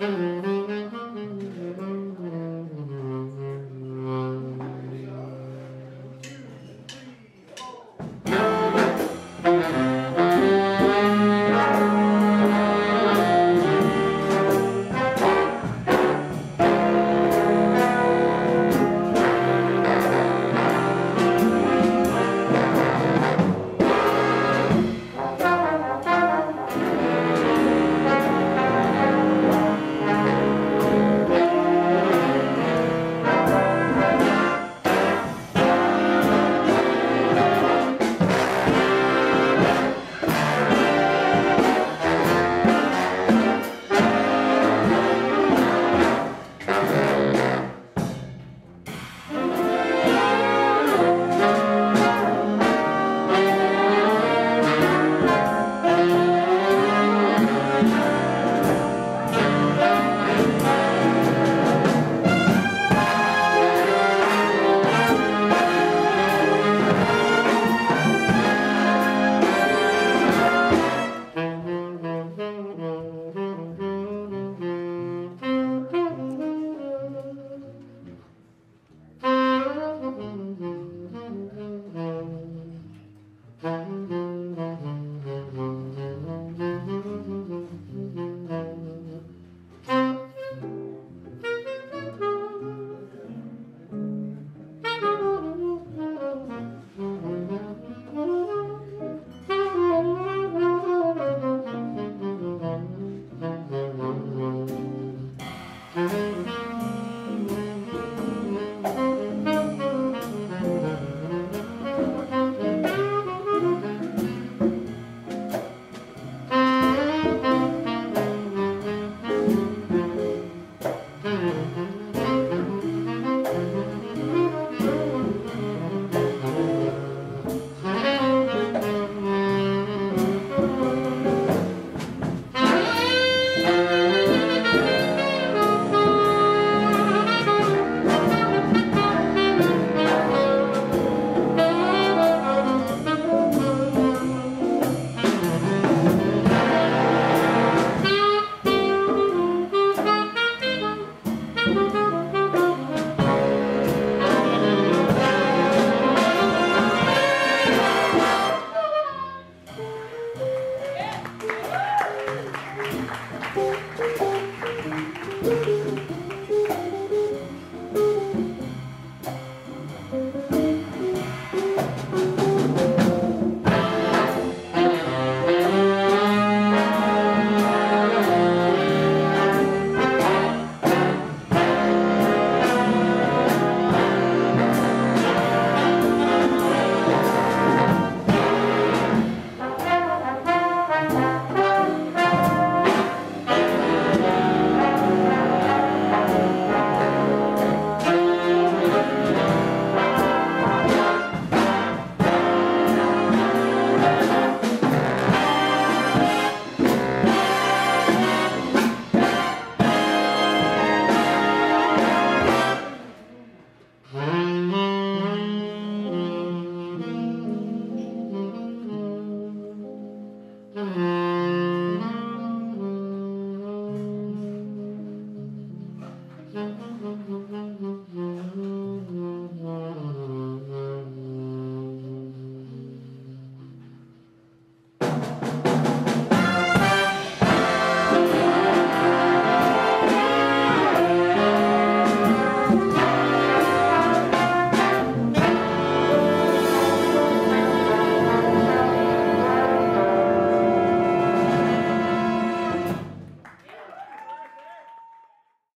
Müzik